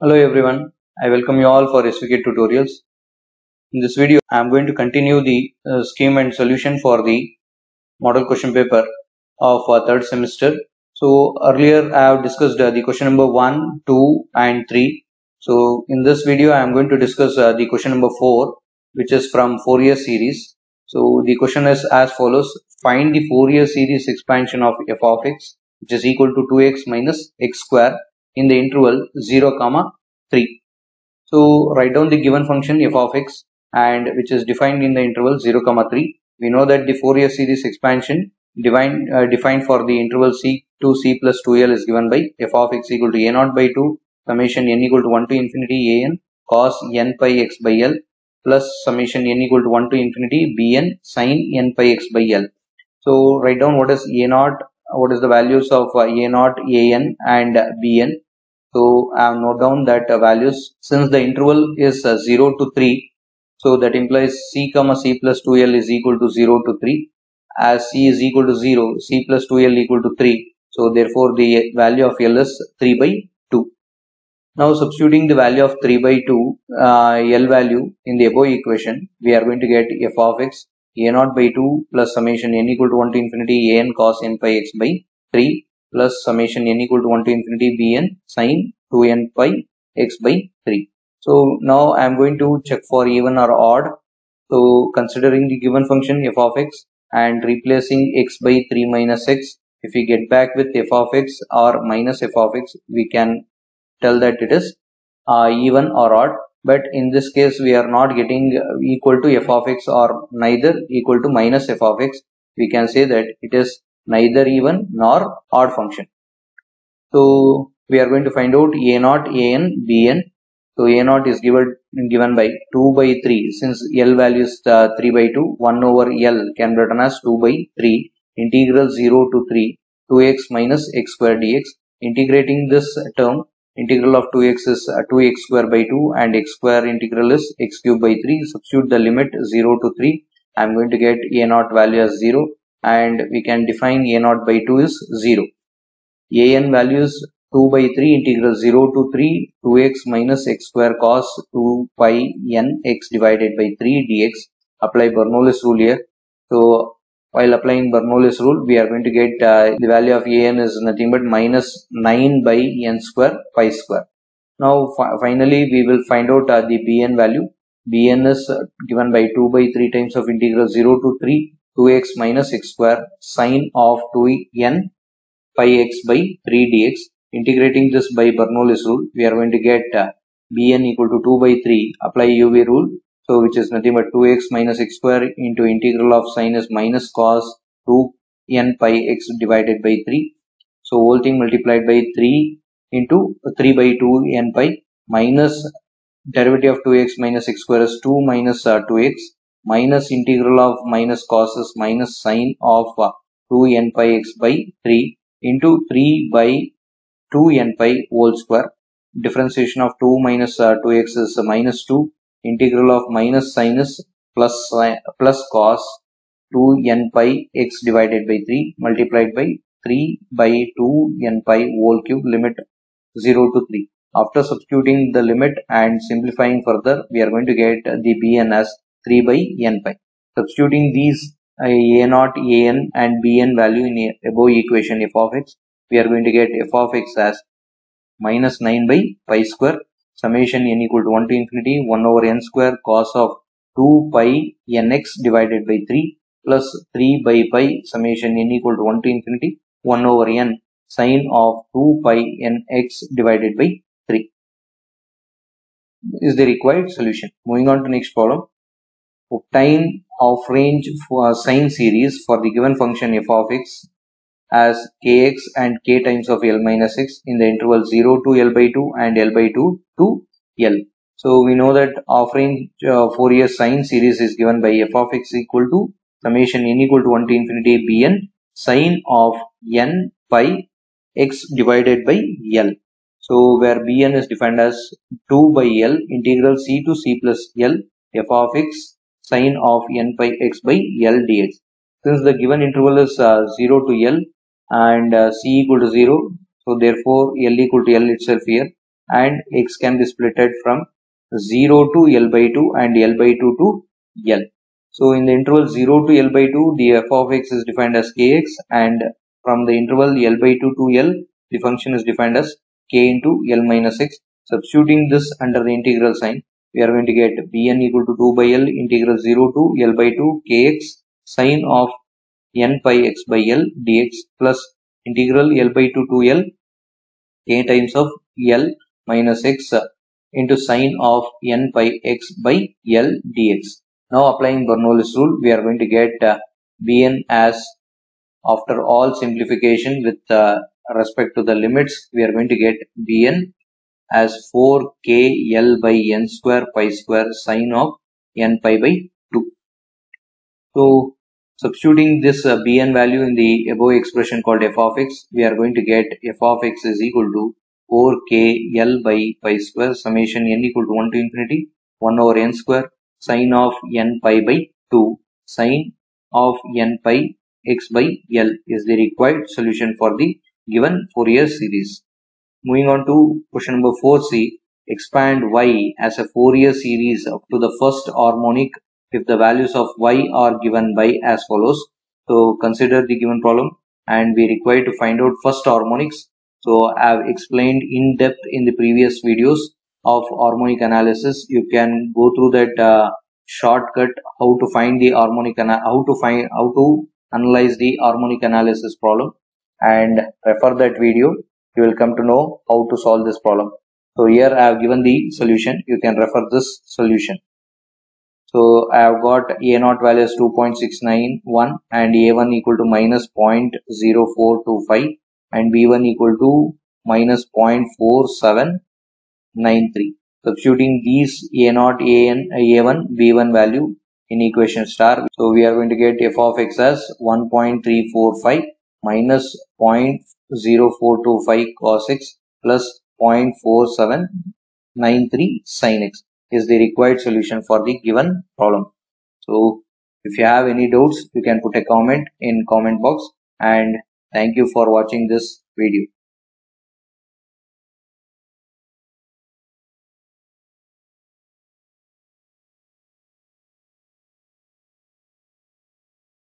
Hello everyone, I welcome you all for SVK tutorials. In this video, I am going to continue the uh, scheme and solution for the model question paper of uh, third semester. So earlier I have discussed uh, the question number 1, 2 and 3. So in this video, I am going to discuss uh, the question number 4 which is from Fourier series. So the question is as follows, find the Fourier series expansion of f of x which is equal to 2x minus x square in the interval 0 comma 3 so write down the given function f of x and which is defined in the interval 0 comma 3 we know that the Fourier series expansion defined uh, defined for the interval c to c plus 2l is given by f of x equal to a naught by 2 summation n equal to 1 to infinity a n cos n pi x by l plus summation n equal to 1 to infinity bn sin n pi x by l. So write down what is a naught what is the values of uh, a naught an and bn so I have note down that uh, values since the interval is uh, 0 to 3 so that implies c comma c plus 2l is equal to 0 to 3 as c is equal to 0 c plus 2l equal to 3 so therefore the value of l is 3 by 2 now substituting the value of 3 by 2 uh, l value in the above equation we are going to get f of x a naught by 2 plus summation n equal to 1 to infinity a n cos n pi x by 3 plus summation n equal to 1 to infinity bn sin 2n pi x by 3. So now I am going to check for even or odd. So considering the given function f of x and replacing x by 3 minus x, if we get back with f of x or minus f of x, we can tell that it is uh, even or odd. But in this case, we are not getting equal to f of x or neither equal to minus f of x. We can say that it is neither even nor odd function. So we are going to find out a naught, an, bn. So a naught is given given by 2 by 3 since L value is uh, 3 by 2 1 over L can be written as 2 by 3 integral 0 to 3 2x minus x square dx. Integrating this term integral of 2x is uh, 2x square by 2 and x square integral is x cube by 3 substitute the limit 0 to 3 I am going to get a naught value as 0 and we can define a naught by 2 is 0. an value is 2 by 3 integral 0 to 3 2x minus x square cos 2 pi n x divided by 3 dx. Apply Bernoulli's rule here. So while applying Bernoulli's rule, we are going to get uh, the value of an is nothing but minus 9 by n square pi square. Now fi finally we will find out uh, the bn value. bn is uh, given by 2 by 3 times of integral 0 to 3 2x minus x square sine of 2n pi x by 3 dx. Integrating this by Bernoulli's rule, we are going to get uh, bn equal to 2 by 3. Apply UV rule. So which is nothing but 2x minus x square into integral of sine is minus cos 2n pi x divided by 3. So whole thing multiplied by 3 into 3 by 2 n pi minus derivative of 2x minus x square is 2 minus uh, 2x minus integral of minus cos is minus sine of uh, 2 n pi x by 3 into 3 by 2 n pi whole square. Differentiation of 2 minus uh, 2x is minus 2. Integral of minus sine is plus, uh, plus cos 2 n pi x divided by 3 multiplied by 3 by 2 n pi whole cube limit 0 to 3. After substituting the limit and simplifying further, we are going to get the bn as 3 by n pi. Substituting these uh, a naught, an and bn value in above equation f of x, we are going to get f of x as minus 9 by pi square summation n equal to 1 to infinity 1 over n square cos of 2 pi nx divided by 3 plus 3 by pi summation n equal to 1 to infinity 1 over n sine of 2 pi nx divided by 3 is the required solution. Moving on to next problem obtain half range for sine series for the given function f of x as kx and k times of l minus x in the interval 0 to l by 2 and l by 2 to l. So we know that half range uh, Fourier sine series is given by f of x equal to summation n equal to 1 to infinity bn sine of n by x divided by l. So where bn is defined as 2 by l integral c to c plus l f of x sine of n pi x by L dx. Since the given interval is uh, 0 to L and uh, c equal to 0, so therefore L equal to L itself here. and x can be splitted from 0 to L by 2 and L by 2 to L. So in the interval 0 to L by 2 the f of x is defined as kx and from the interval L by 2 to L the function is defined as k into L minus x. Substituting this under the integral sign we are going to get bn equal to 2 by L integral 0 to L by 2 kx sine of n pi x by L dx plus integral L by 2 to L k times of L minus x into sine of n pi x by L dx. Now applying Bernoulli's rule, we are going to get uh, Bn as after all simplification with uh, respect to the limits, we are going to get Bn as 4k L by n square pi square sine of n pi by 2. So substituting this uh, Bn value in the above expression called f of x, we are going to get f of x is equal to 4k L by pi square summation n equal to 1 to infinity 1 over n square sine of n pi by 2 sine of n pi x by L is the required solution for the given Fourier series. Moving on to question number 4c, expand y as a Fourier series up to the first harmonic if the values of y are given by as follows. So consider the given problem and we require to find out first harmonics so I have explained in depth in the previous videos of harmonic analysis. You can go through that uh, shortcut how to find the harmonic and how to find how to analyze the harmonic analysis problem and refer that video. You will come to know how to solve this problem. So here I have given the solution. You can refer this solution. So I have got A naught value as 2.691 and A1 equal to minus 0.0425 and b1 equal to minus 0.4793 substituting these a0 an a1 b1 value in equation star so we are going to get f of x as 1.345 minus 0.0425 cos x plus 0.4793 sin x is the required solution for the given problem so if you have any doubts you can put a comment in comment box and Thank you for watching this video.